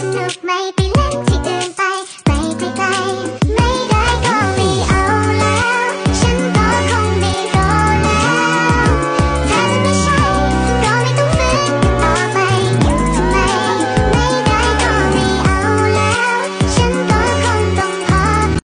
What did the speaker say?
took my feelings